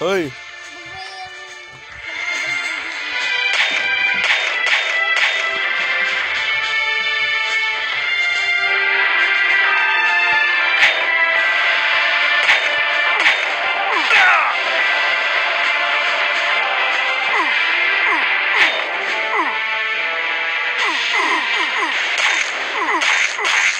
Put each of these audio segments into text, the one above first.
Hey. Ah!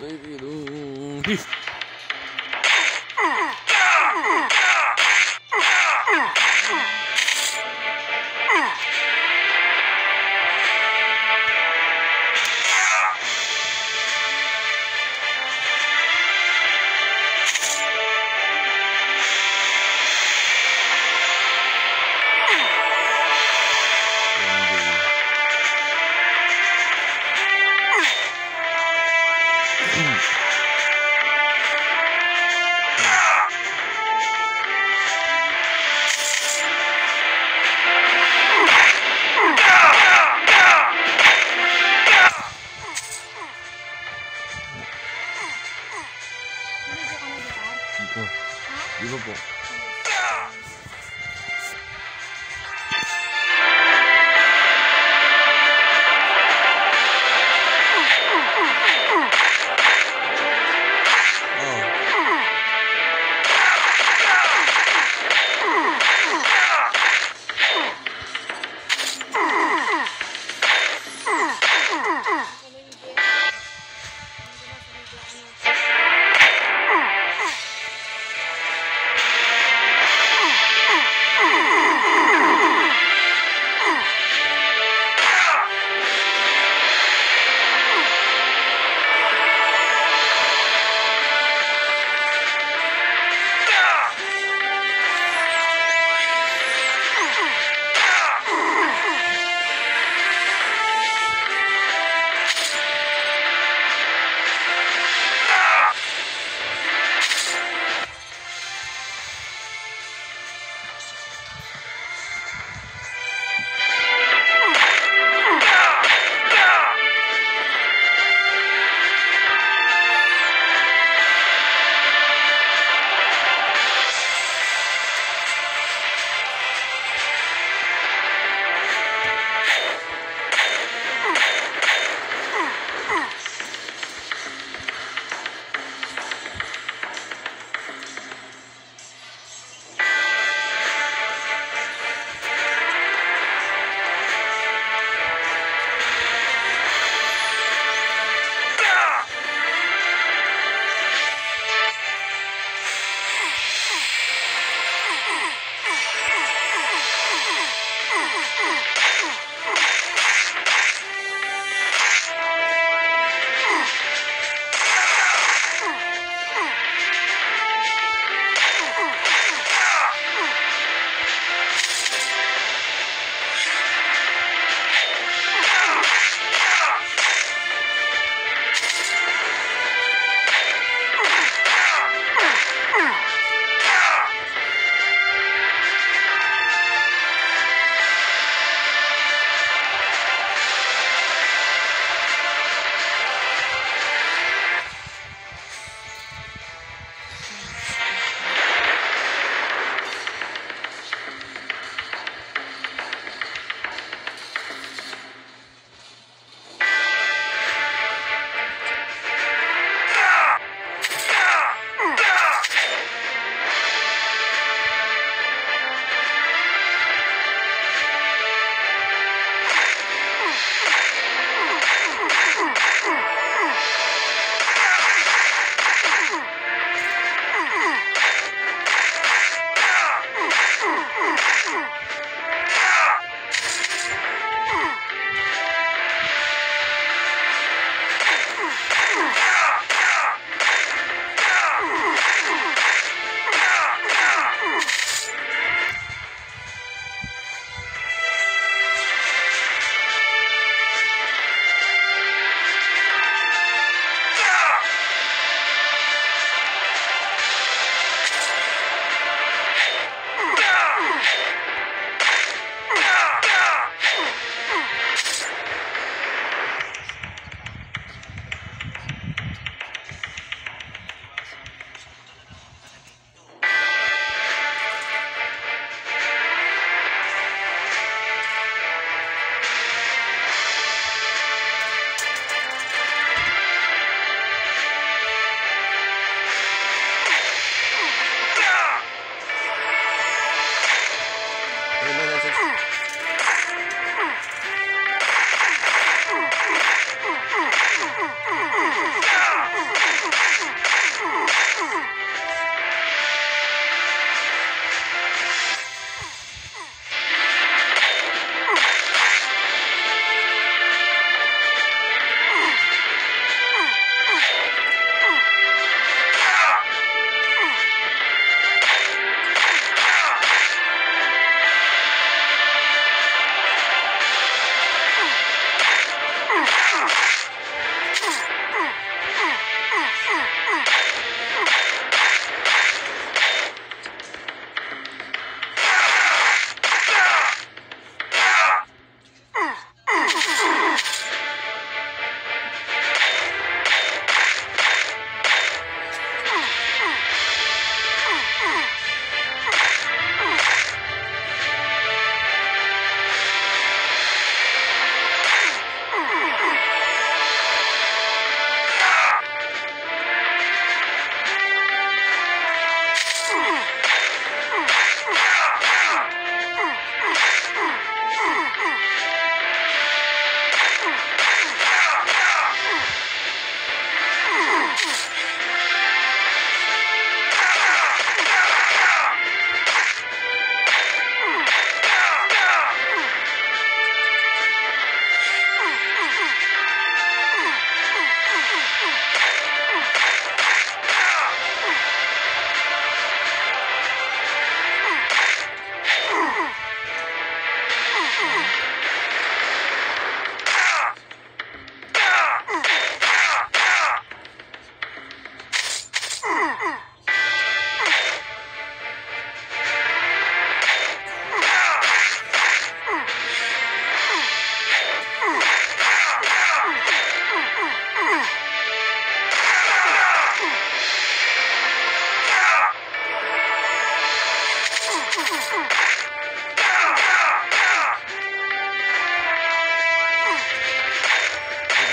Doido.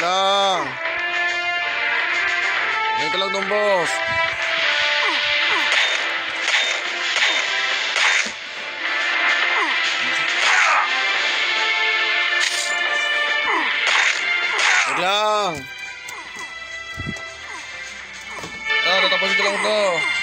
lang. Ganito lang nung boss. Ngayon lang. Ah, Tara, tapos ko lang ito.